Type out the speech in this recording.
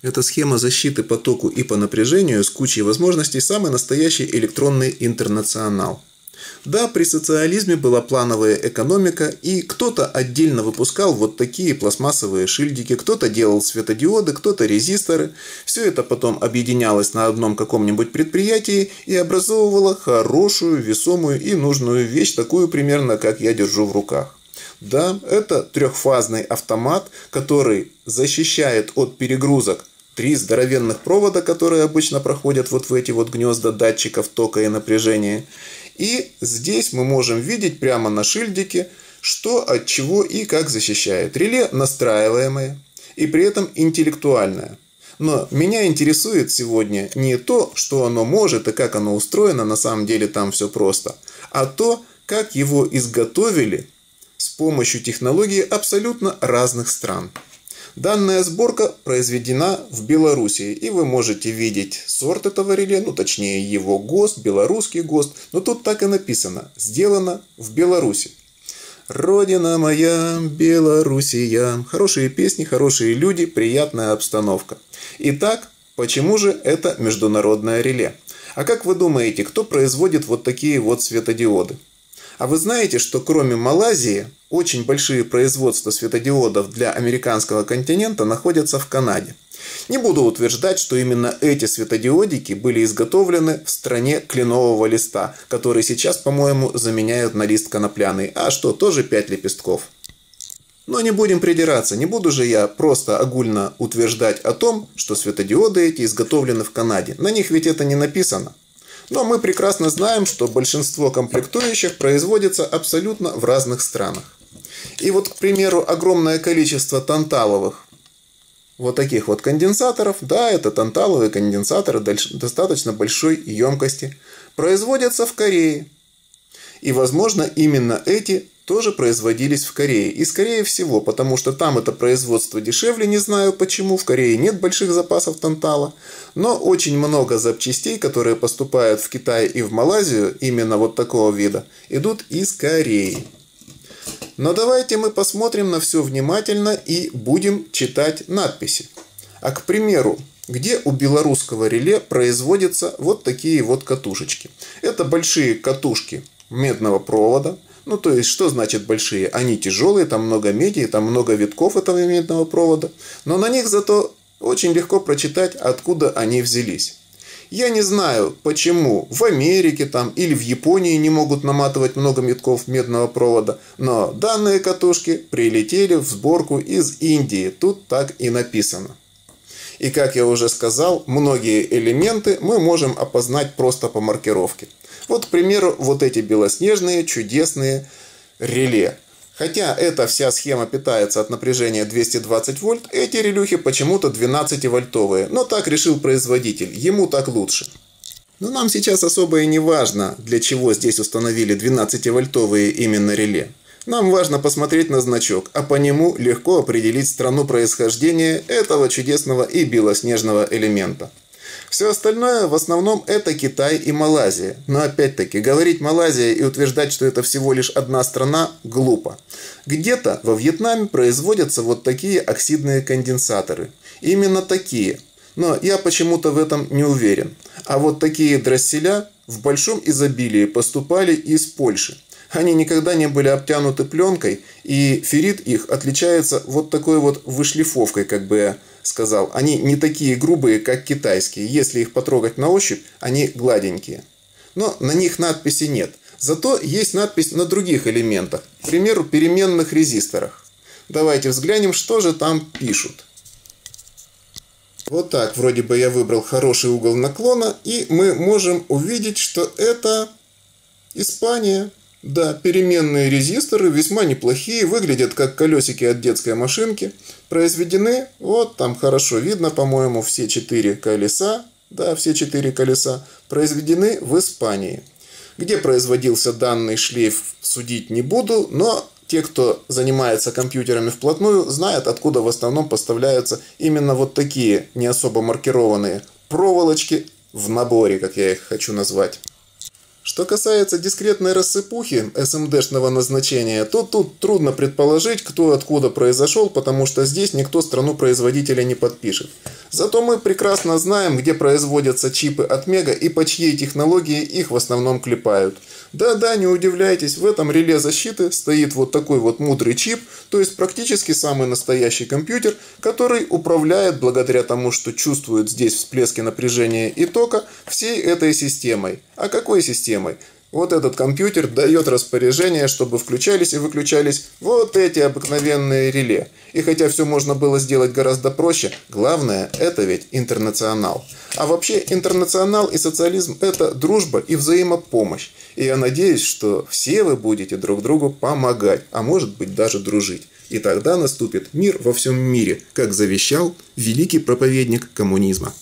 Это схема защиты по току и по напряжению с кучей возможностей самый настоящий электронный интернационал. Да, при социализме была плановая экономика, и кто-то отдельно выпускал вот такие пластмассовые шильдики, кто-то делал светодиоды, кто-то резисторы. Все это потом объединялось на одном каком-нибудь предприятии и образовывало хорошую, весомую и нужную вещь, такую примерно, как я держу в руках. Да, это трехфазный автомат, который защищает от перегрузок три здоровенных провода, которые обычно проходят вот в эти вот гнезда датчиков тока и напряжения. И здесь мы можем видеть прямо на шильдике, что от чего и как защищает. Реле настраиваемое и при этом интеллектуальное. Но меня интересует сегодня не то, что оно может и как оно устроено, на самом деле там все просто, а то, как его изготовили с помощью технологий абсолютно разных стран. Данная сборка произведена в Беларуси, и вы можете видеть сорт этого реле, ну точнее его ГОСТ, белорусский ГОСТ, но тут так и написано «Сделано в Беларуси». Родина моя, Белоруссия. Хорошие песни, хорошие люди, приятная обстановка. Итак, почему же это международное реле? А как вы думаете, кто производит вот такие вот светодиоды? А вы знаете, что кроме Малайзии, очень большие производства светодиодов для американского континента находятся в Канаде. Не буду утверждать, что именно эти светодиодики были изготовлены в стране кленового листа, который сейчас, по-моему, заменяют на лист конопляный. А что, тоже 5 лепестков. Но не будем придираться, не буду же я просто огульно утверждать о том, что светодиоды эти изготовлены в Канаде. На них ведь это не написано. Но мы прекрасно знаем, что большинство комплектующих производится абсолютно в разных странах. И вот, к примеру, огромное количество танталовых вот таких вот конденсаторов, да, это танталовые конденсаторы достаточно большой емкости, производятся в Корее. И, возможно, именно эти тоже производились в Корее. И скорее всего, потому что там это производство дешевле, не знаю почему, в Корее нет больших запасов тантала, но очень много запчастей, которые поступают в Китай и в Малайзию, именно вот такого вида, идут из Кореи. Но давайте мы посмотрим на все внимательно и будем читать надписи. А к примеру, где у белорусского реле производятся вот такие вот катушечки. Это большие катушки медного провода, ну, то есть, что значит большие? Они тяжелые, там много меди, там много витков этого медного провода. Но на них зато очень легко прочитать, откуда они взялись. Я не знаю, почему в Америке там или в Японии не могут наматывать много метков медного провода, но данные катушки прилетели в сборку из Индии, тут так и написано. И как я уже сказал, многие элементы мы можем опознать просто по маркировке. Вот, к примеру, вот эти белоснежные чудесные реле. Хотя эта вся схема питается от напряжения 220 вольт, эти релюхи почему-то 12 вольтовые. Но так решил производитель, ему так лучше. Но нам сейчас особо и не важно, для чего здесь установили 12-вольтовые именно реле. Нам важно посмотреть на значок, а по нему легко определить страну происхождения этого чудесного и белоснежного элемента. Все остальное в основном это Китай и Малайзия. Но опять-таки, говорить Малайзия и утверждать, что это всего лишь одна страна, глупо. Где-то во Вьетнаме производятся вот такие оксидные конденсаторы. Именно такие. Но я почему-то в этом не уверен. А вот такие дросселя в большом изобилии поступали из Польши. Они никогда не были обтянуты пленкой, и феррит их отличается вот такой вот вышлифовкой, как бы сказал. Они не такие грубые, как китайские. Если их потрогать на ощупь, они гладенькие. Но на них надписи нет. Зато есть надпись на других элементах. К примеру, переменных резисторах. Давайте взглянем, что же там пишут. Вот так, вроде бы я выбрал хороший угол наклона, и мы можем увидеть, что это Испания. Да, переменные резисторы весьма неплохие, выглядят как колесики от детской машинки. Произведены, вот там хорошо видно, по-моему, все четыре колеса, да, все четыре колеса, произведены в Испании. Где производился данный шлейф, судить не буду, но те, кто занимается компьютерами вплотную, знают, откуда в основном поставляются именно вот такие не особо маркированные проволочки в наборе, как я их хочу назвать. Что касается дискретной рассыпухи СМДшного назначения, то тут трудно предположить, кто откуда произошел, потому что здесь никто страну производителя не подпишет. Зато мы прекрасно знаем, где производятся чипы от Мега и по чьей технологии их в основном клепают. Да-да, не удивляйтесь, в этом реле защиты стоит вот такой вот мудрый чип, то есть практически самый настоящий компьютер, который управляет благодаря тому, что чувствует здесь всплески напряжения и тока всей этой системой. А какой системой? Вот этот компьютер дает распоряжение, чтобы включались и выключались вот эти обыкновенные реле. И хотя все можно было сделать гораздо проще, главное это ведь интернационал. А вообще интернационал и социализм это дружба и взаимопомощь. И я надеюсь, что все вы будете друг другу помогать, а может быть даже дружить. И тогда наступит мир во всем мире, как завещал великий проповедник коммунизма.